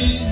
it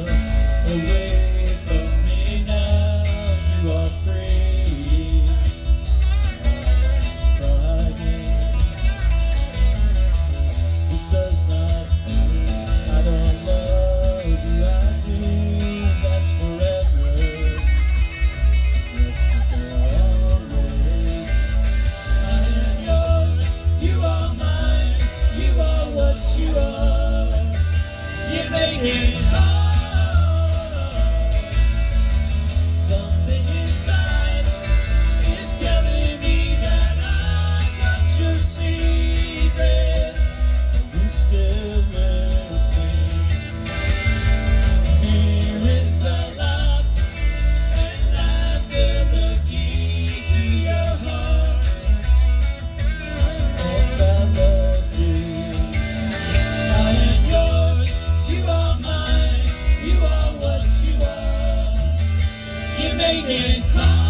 you are. You are doing that's forever Yes I'm you are mine You are what you are You make it. You make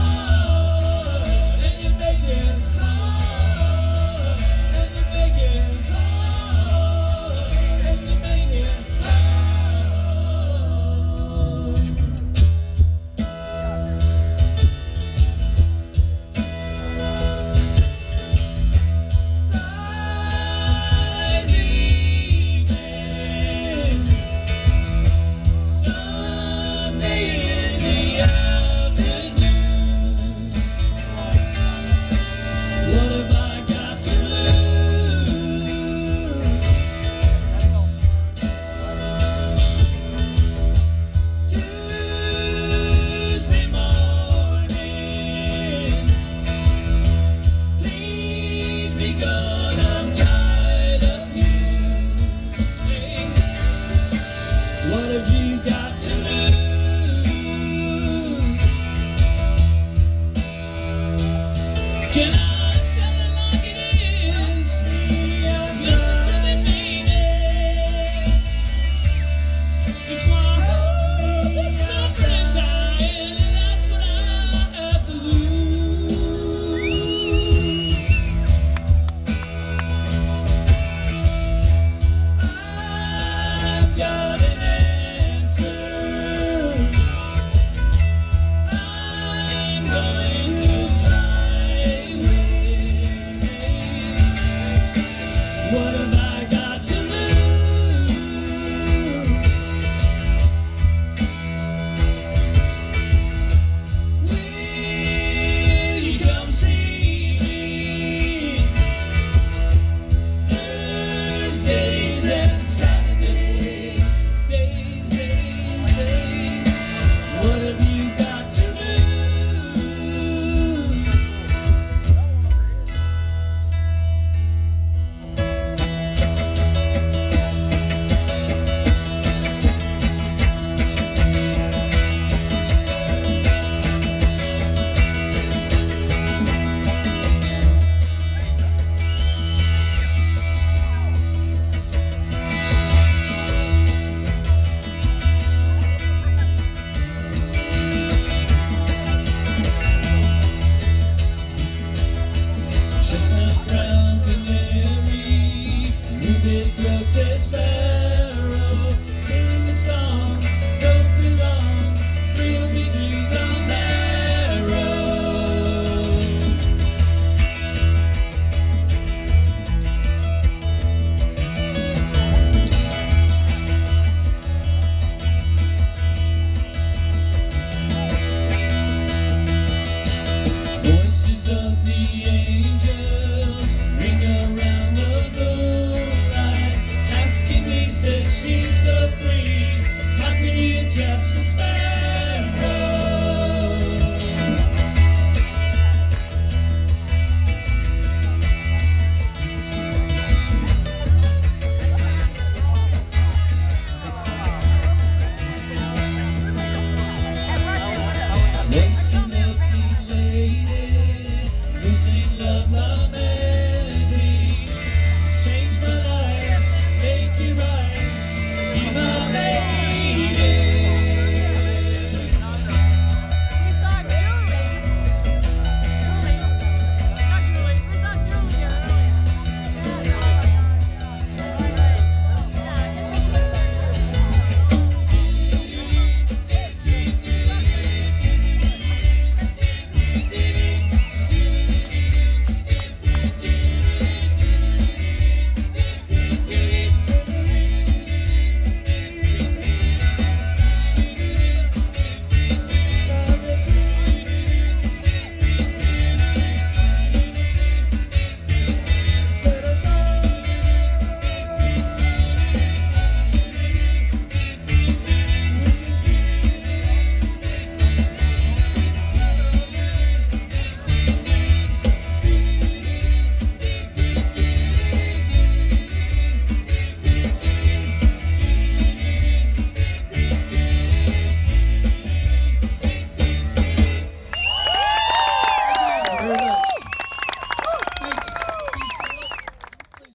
get suspect.